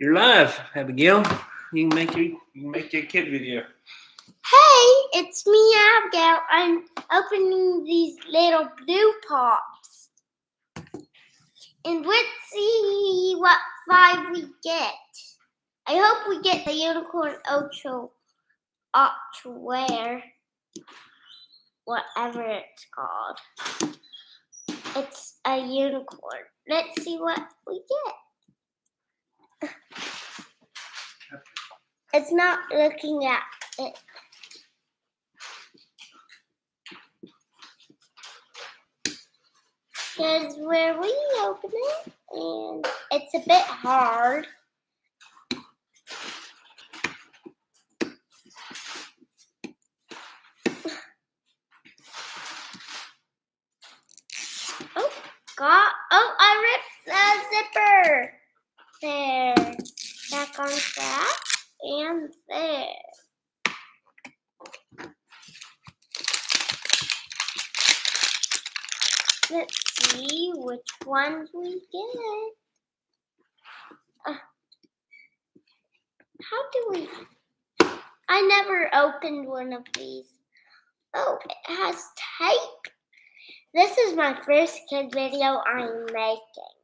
You're live, Abigail. You can make your you can make your kid video. Hey, it's me, Abigail. I'm opening these little blue pops. And let's see what five we get. I hope we get the unicorn ultra ultra wear. Whatever it's called. It's a unicorn. Let's see what we get. It's not looking at it. Because where we open it, and it's a bit hard. Oh, got, oh, I ripped the zipper. There, back on that, and there. Let's see which ones we get. Uh, how do we? I never opened one of these. Oh, it has tape. This is my first kid video I'm making.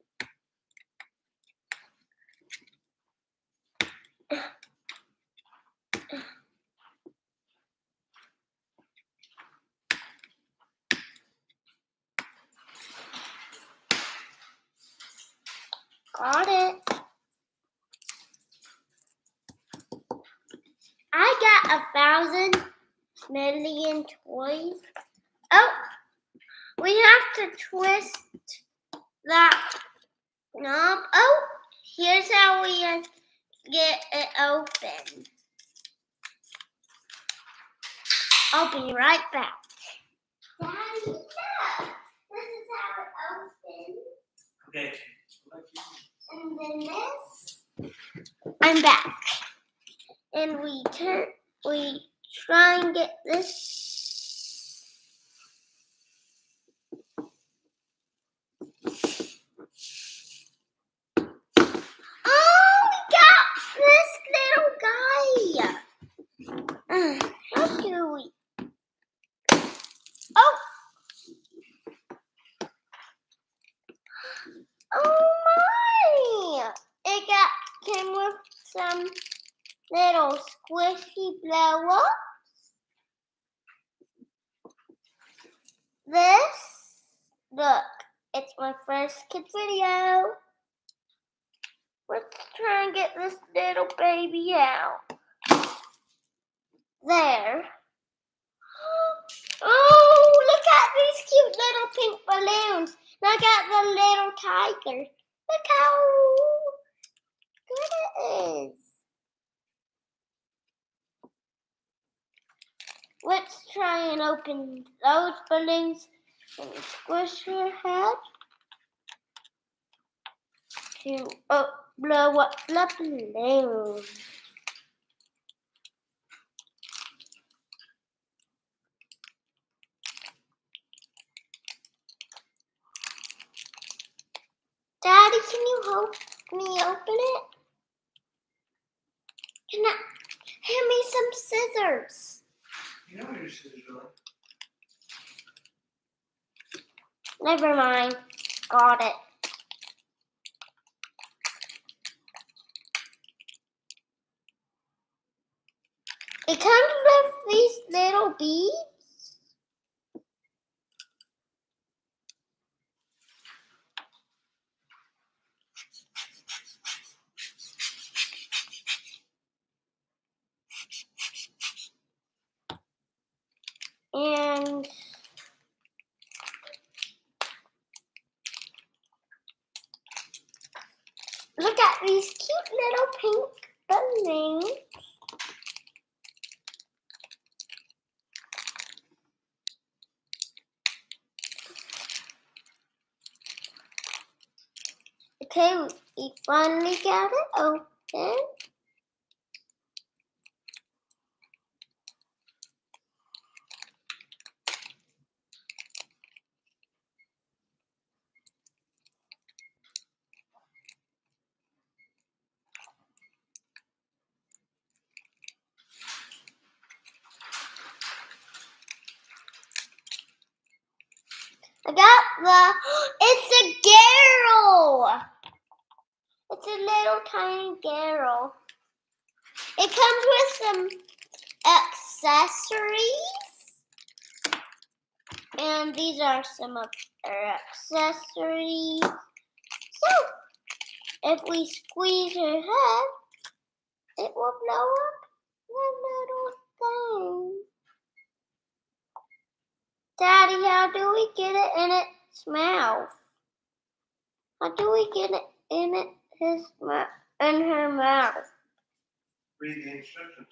Got it. I got a thousand million toys. Oh, we have to twist that knob. Oh, here's how we get it open. I'll be right back. Daddy, look. This is how it opens. Okay. And then this. I'm back. And we turn we try and get this Oh we got this little guy. Uh, how do we Oh Oh my! It got came with some little squishy blow ups. This, look, it's my first kids video. Let's try and get this little baby out. There. Oh, look at these cute little pink balloons. Look at the little tiger. Look how good it is. Let's try and open those balloons and squish your head to uh, blow up the. Daddy, can you help me open it? Can I hand me some scissors? You know your scissors are. Never mind. Got it. It comes with these little beads. And at these cute little pink balloons. Okay, we finally got it open. the. It's a Garrel. It's a little tiny Garrel. It comes with some accessories. And these are some of our accessories. So, if we squeeze her head, it will blow up the little thing. Daddy, how do we get it in its mouth? How do we get it in it his mouth in her mouth? Read the instructions.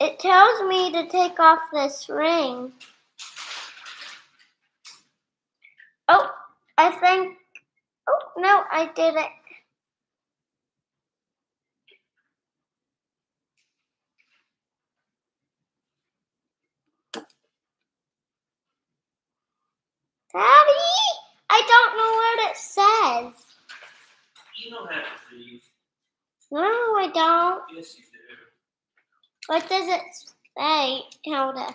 It tells me to take off this ring. Oh, I think. Oh, no, I did it. Daddy, I don't know what it says. You know how to read. No, I don't. Yes. What does it say? How to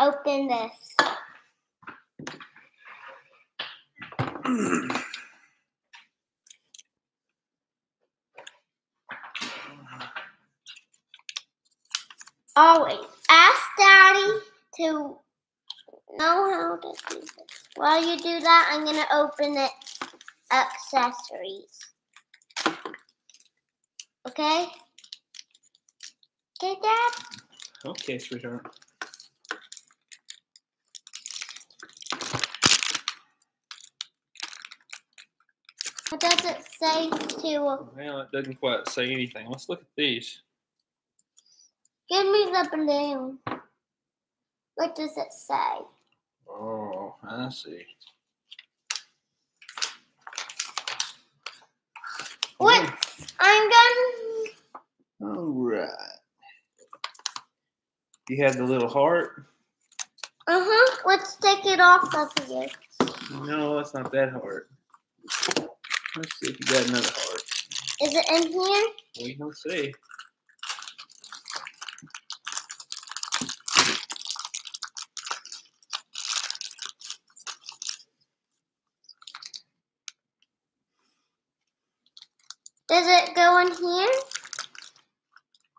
open this? Oh, Always ask Daddy to know how to do this. While you do that, I'm gonna open it accessories. Okay? Okay, Dad? Okay, sweetheart. What does it say to Well, it doesn't quite say anything. Let's look at these. give me the balloon? What does it say? Oh, I see. What? Hmm. I'm gonna. All right. You have the little heart. Uh huh. Let's take it off of here. No, it's not that hard. Let's see if you got another heart. Is it in here? We don't see. Does it go in here?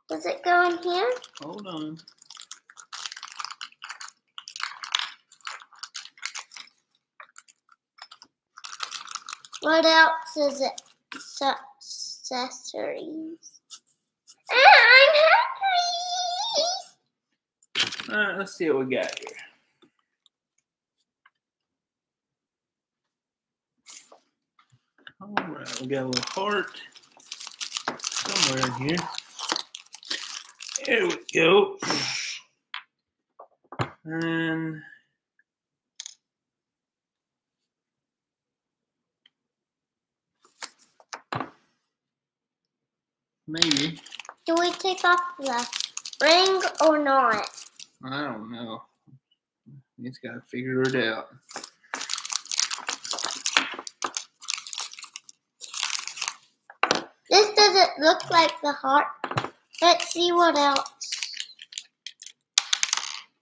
Does it go in here? Hold on. What else is it? Accessories. Ah, I'm hungry. All right, let's see what we got here. All right, we got a little heart somewhere in here. There we go. And maybe Do we take off the ring or not? I don't know. He's got to figure it out. This doesn't look like the heart. Let's see what else.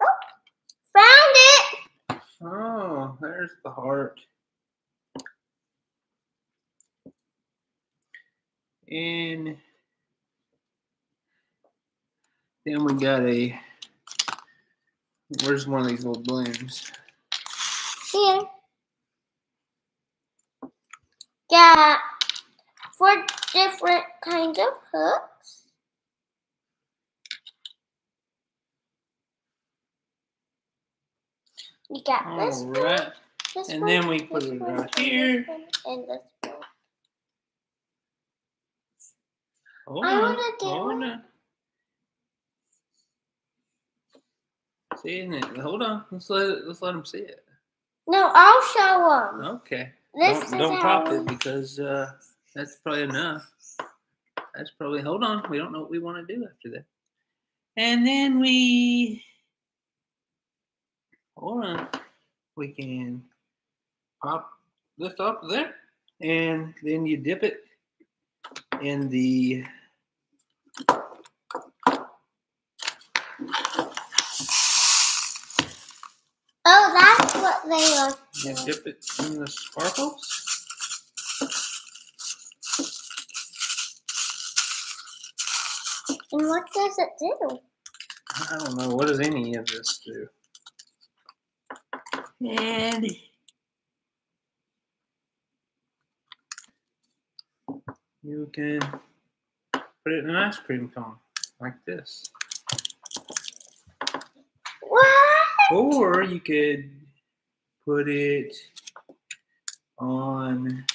Oh, found it! Oh, there's the heart. And then we got a. Where's one of these little blooms? Here. Got four different kinds of hooks. We got this All one, this And one, then we put it right here. And this one. Hold I on. wanna do Hold one. on. See, and then- hold on. Let's let let's let them see it. No, I'll show them. Okay. This don't don't pop it because uh, that's probably enough. That's probably hold on. We don't know what we want to do after that. And then we hold on. we can pop this up there and then you dip it in the Oh, that's what you dip it in the sparkles. And what does it do? I don't know what does any of this do. And you can put it in an ice cream cone like this. What? Or you could put it on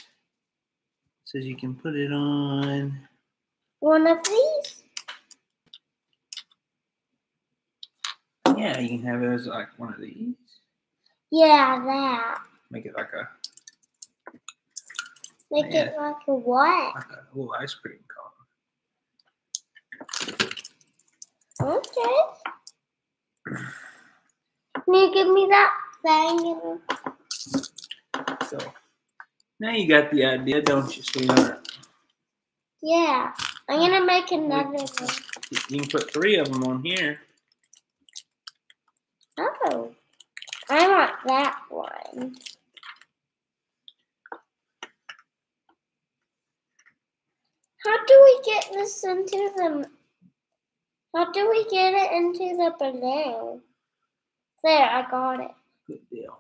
says you can put it on One of these? yeah, you can have it as like one of these. Yeah, that. Make it like a Make it like a what? like a little ice cream cone. Okay. Can you give me that thing? So now you got the idea, don't you, sweetheart? Yeah. I'm gonna make another one. You can put three of them on here. Oh. I want that one. How do we get this into the how do we get it into the balloon? There, I got it. Good deal.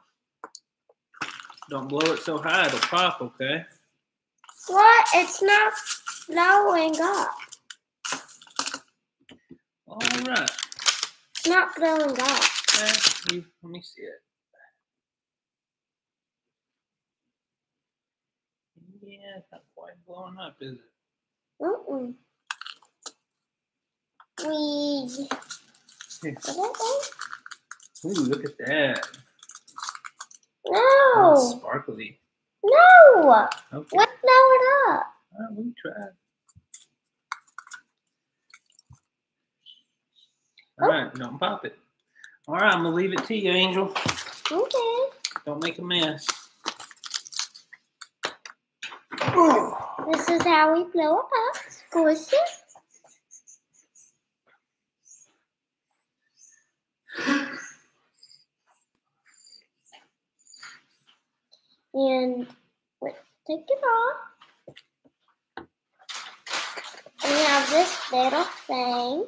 Don't blow it so high it'll pop, okay? What? It's not blowing up. All right. It's not blowing up. You- let me see it. Yeah, it's not quite blowing up, is it? Mm-mm. We. Here. What is it? Ooh, look at that. No. Oh, sparkly. No. Okay. Let's blow it up. All right, we tried. All right, oh. don't pop it. All right, I'm gonna leave it to you, Angel. Okay. Don't make a mess. This is how we blow it up. Squish it. And let's take it off. We have this little thing.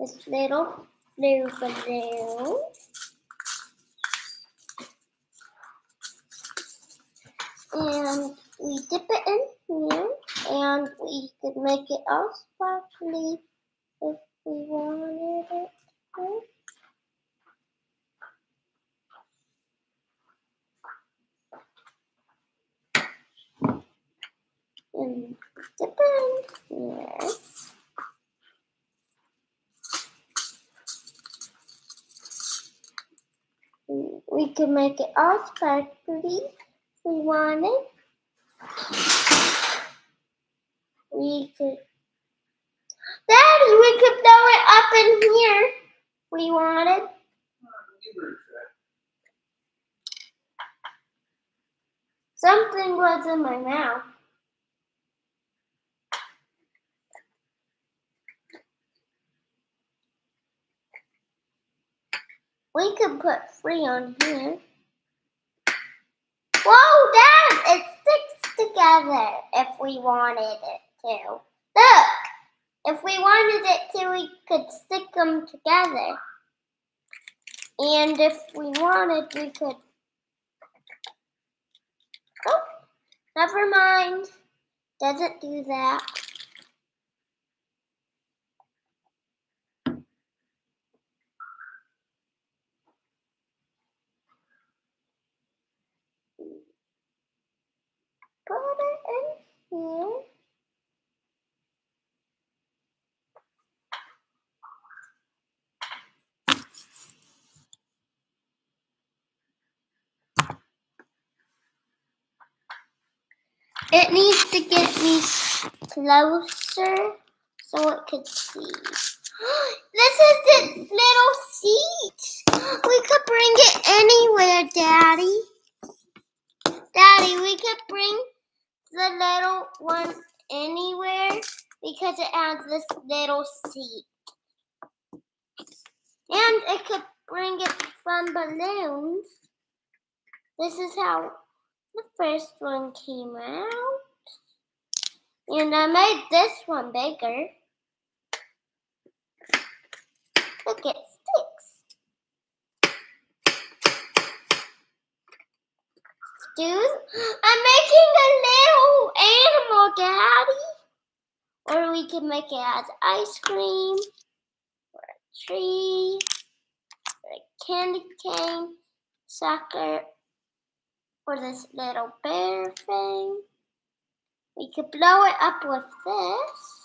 This little blue balloon. and we dip it in here and we could make it all sparkly if we wanted it to. And dip it in here. We could make it all sparkly we wanted. We could. Daddy, we could throw it up in here. We wanted. Something was in my mouth. We could put three on here. Whoa, Dad! It sticks together if we wanted it to. Look! If we wanted it to, we could stick them together. And if we wanted, we could. Oh, never mind. Doesn't do that. It in here. It needs to get me closer so it could see. This is its little seat. We could bring it anywhere, Daddy. Daddy, we could bring the little one anywhere because it has this little seat. And it could bring it from balloons. This is how the first one came out. And I made this one bigger. Look, it sticks. Dude, I'm making a little animal, Daddy. Or we can make it as ice cream, or a tree, or a candy cane, soccer, or this little bear thing. We could blow it up with this.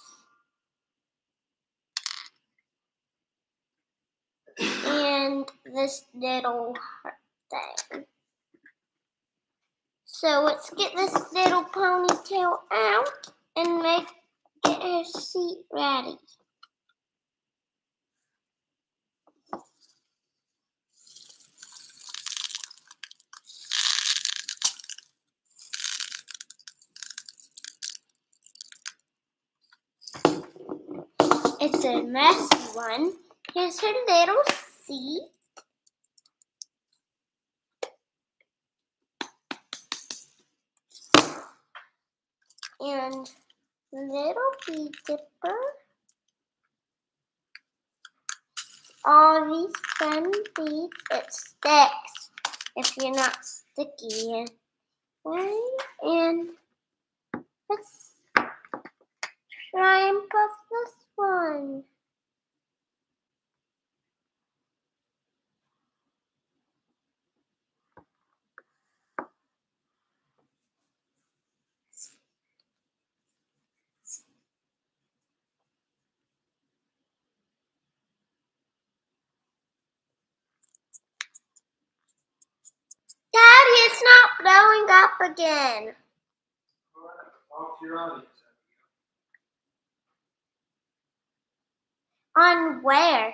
And this little thing. So let's get this little ponytail out and make get her seat ready. It's a messy one. Here's her little seat. And little bee dipper. All these fun beads. It sticks if you're not sticky. Right? And let's try and puff this one. Daddy, it's not blowing up again. On where?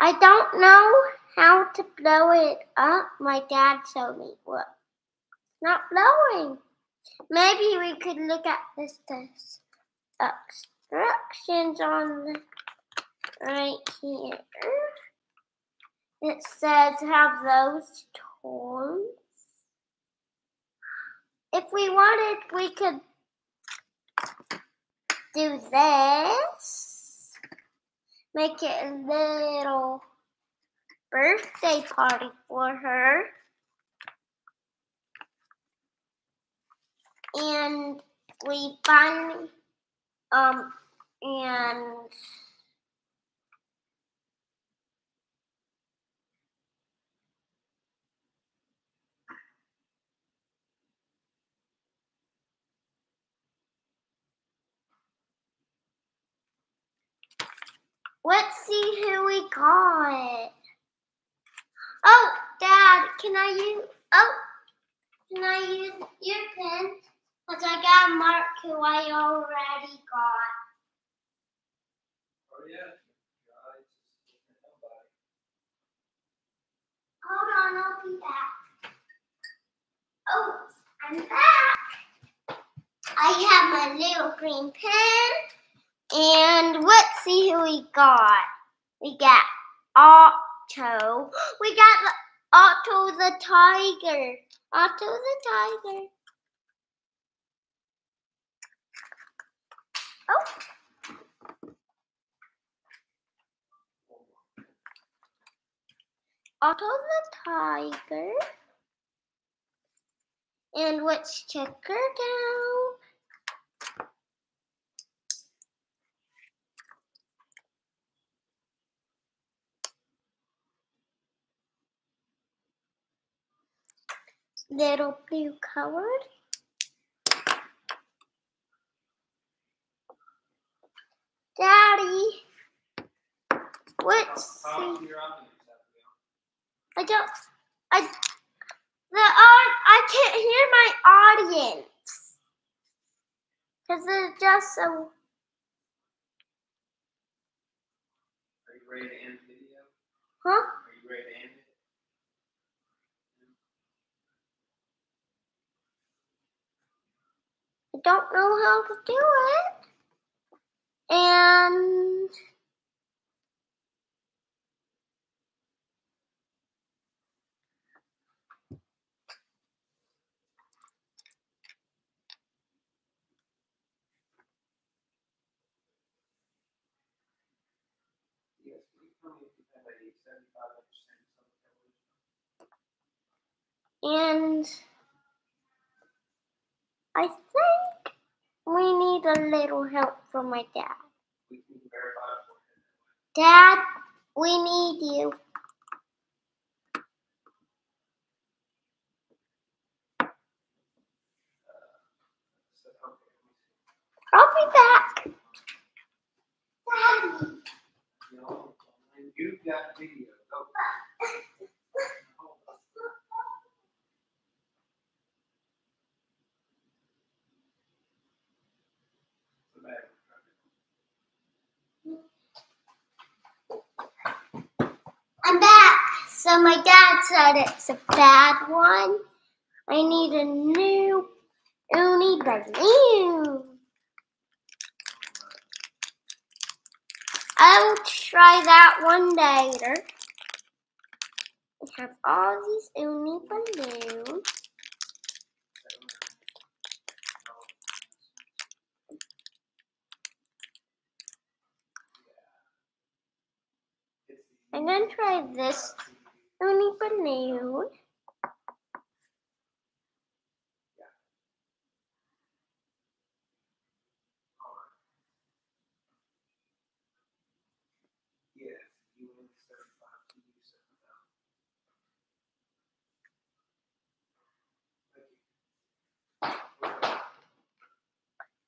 I don't know how to blow it up. My dad showed me what. Not blowing. Maybe we could look at this, this uh, instructions on the right here. It says have those toys. If we wanted, we could do this. Make it a little birthday party for her. And we finally, um, and let's see who we got. Oh, Dad, can I use? Oh, can I use your pen? Cause I got Mark who I already got. Oh, yeah. Your audience is nobody. Hold on, I'll be back. Oh, I'm back. I have my little green pen. And let's see who we got. We got Otto. We got Otto the tiger. Otto the tiger. Oh. Otto the tiger. And let's check her down. Little blue colored. Daddy, let's see. to your audience. Abigail. I don't. I the. I can't hear my audience. Because it's just so. Are you ready to end the video? Huh? Are you ready to end I don't know how to do it. And Yes, can you tell me if you have a seventy-five inch Samsung television? and I think we need a little help from my dad. We can verify it for you. Dad, we need you. So, okay, let me see. I'll be back. Daddy. You you've got video. Go. Hold on. What's the matter? I'm back. So my dad said it's a bad one. I need a new uni balloon. I'll try that one later. We have all these uni balloons. I'm gonna try this you.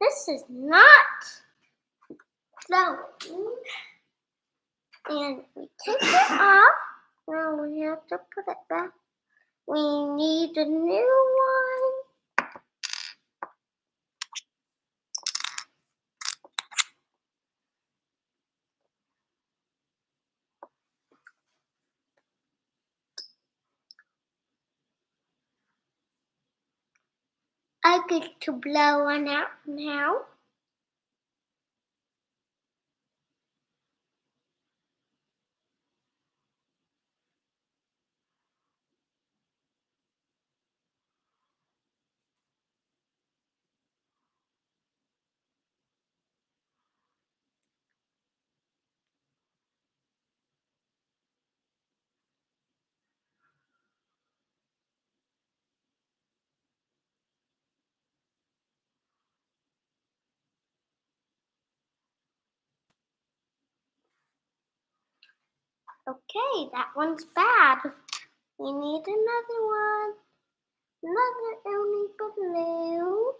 This is not flowing. And we take it off. Now we have to put it back. We need a new one. I get to blow one out now. Okay, that one's bad. We need another one. Another only balloon.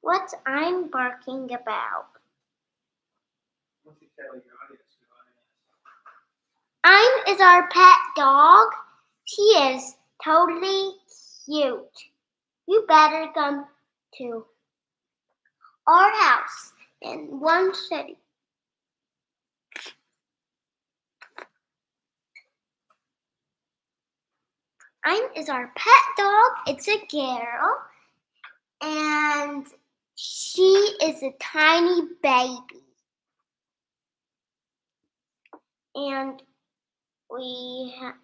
What's Ein barking about? Why don't you tell your audience who Ein is our pet dog. She is totally cute. You better come to our house in one city. Ein is our pet dog. It's a girl. And she is a tiny baby. And we ha-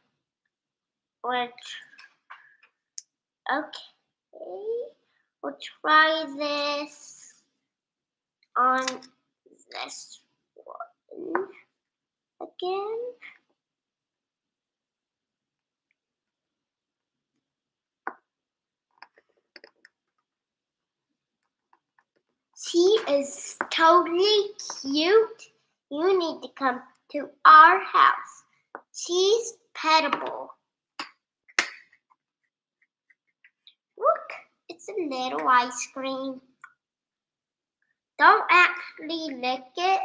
would okay. We'll try this on this one again. She is totally cute. You need to come to our house she's petable Look, it's a little ice cream. Don't actually lick it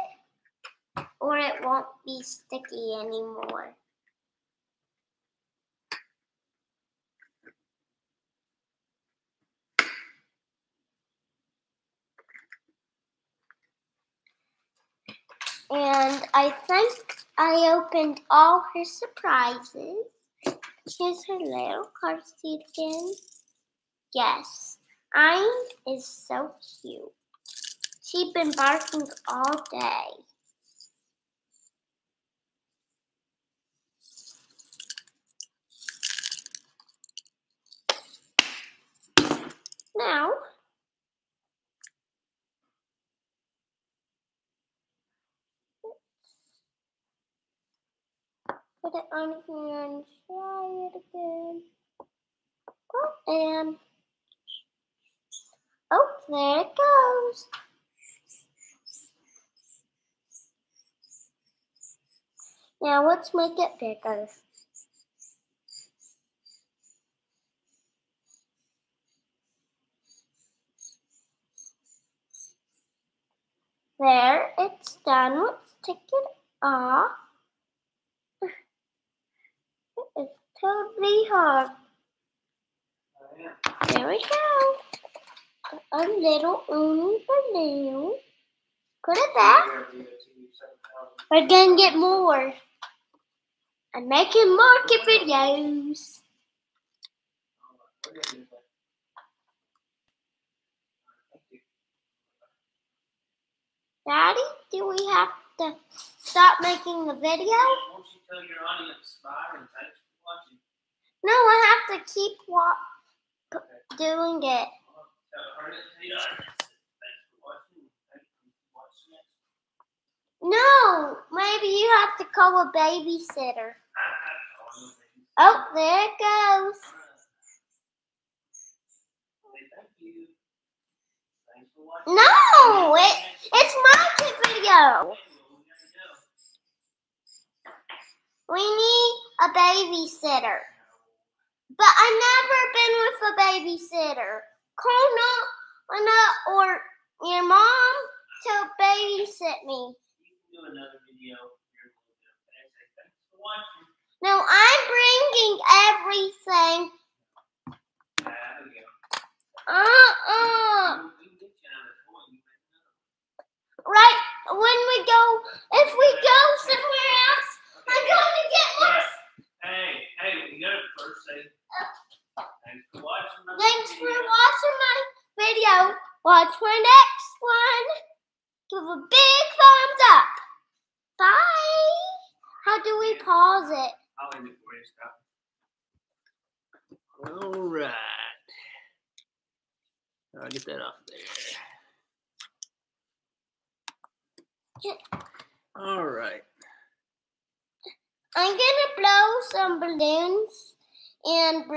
or it won't be sticky anymore. And I think I opened all her surprises. Here's her little car seat again. Yes, Ein is so cute. She's been barking all day. Now, put it on here and try it again. Oh, and oh, there it goes. Now let's make it bigger. There, it's done. Let's take it off. It is totally hard. There we go. A little uni balloon. Put it back. We're gonna get more. I'm making market videos. Daddy, do we have to stop making the video? No, I have to keep wa- p- doing it. No, maybe you have to call a babysitter. Oh, there it goes. No, it, it's my kid video. We need a babysitter. But I've never been with a babysitter. Call Nana or your mom to babysit me. A. No, I'm bringing everything. Uh-uh. Right when we go, if we go somewhere else, I'm going to get one. hey, hey, we gotta first say thanks for watching. my video. Watch my next one. Give a big thumbs up. Bye. How do we pause it? I'll end it for you, Scott. All right. I'll get that off there. All right. I'm gonna blow some balloons and.